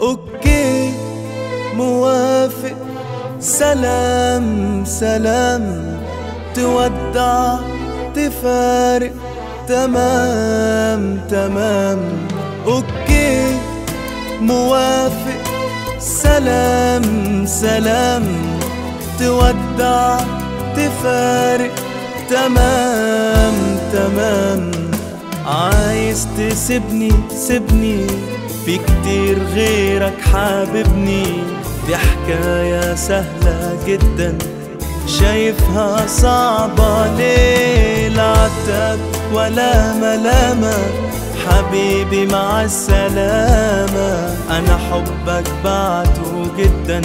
okay موافق. سلام سلام. تودع تفارق. تمام تمام. okay موافق. سلام سلام. تودع تفارق. تمام تمام. عايز تسيبني سيبني. في كتير غيرك حاببني. دي حكاية سهلة جدا شايفها صعبة ليه؟ عتاب ولا ملامة حبيبي مع السلامة. أنا حبك بعته جدا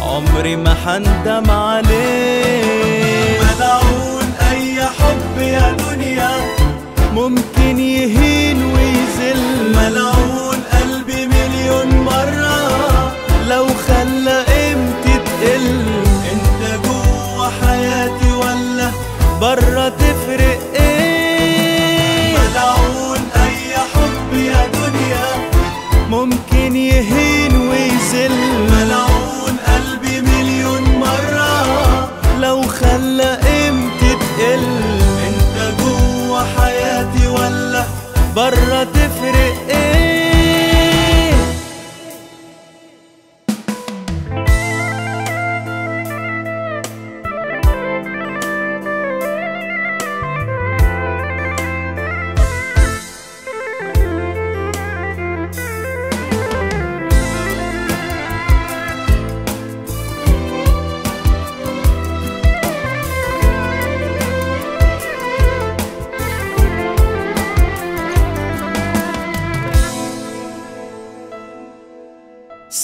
عمري ما حندم عليه. ملعون أي حب يا دنيا ممكن يهين ويذل. ملعون إيه؟ ملعون أي حب يا دنيا. ممكن يهين ويذل. ملعون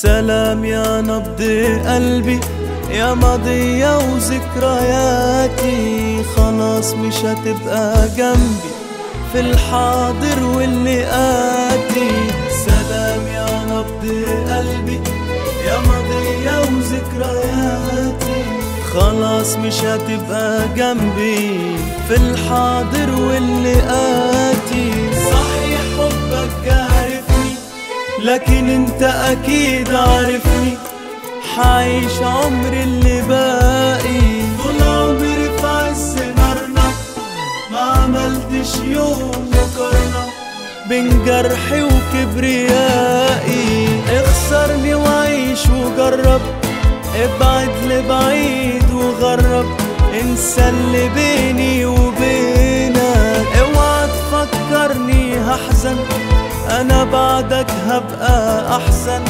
سلام يا نبض قلبي يا ماضية وذكرياتي. خلاص مش هتبقى جنبي في الحاضر واللي آتي سلام يا نبض قلبي يا ماضية وذكرياتي. خلاص مش هتبقى جنبي في الحاضر واللي آتي صحيح جارفني لكن انت أكيد عارفني حعيش عمري اللي باقي. طول عمري في عز نارنا ما عملتش يوم مقارنة بين جرحي وكبريائي. اخسرني وعيش وجرب ابعد لبعيد وغرب. انسى اللي بيني وبينك اوعى تفكرني هحزن. أنا بعدك هبقى أحسن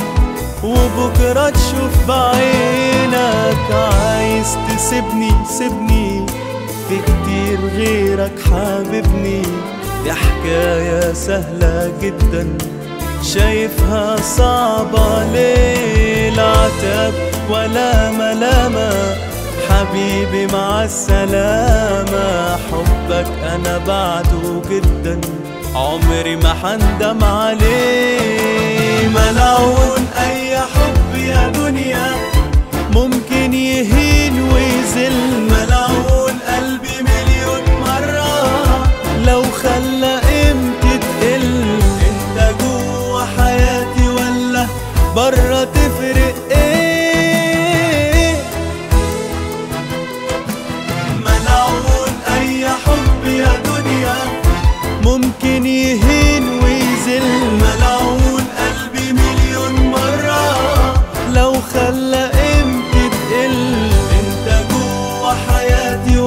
وبكرة تشوف بعينك. عايز تسيبني سيبني في كتير غيرك حاببني. دي حكاية سهلة جدا شايفها صعبة ليه لا عتاب. ولا ملامة حبيبي مع السلامة. حبك أنا بعده جدا. عمري ما حندم عليه. ملعون أي حب يا دنيا ممكن يهين ويذل. ملعون قلبي مليون مرة لو خلى قيمتي تقل. انت جوه حياتي ولا برا تفرق إيه؟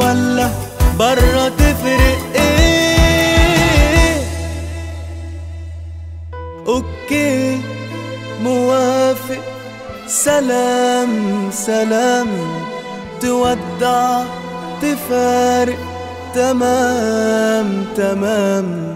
ولا برا تفرق إيه؟ أوكي موافق. سلام سلام. تودع تفارق. تمام تمام.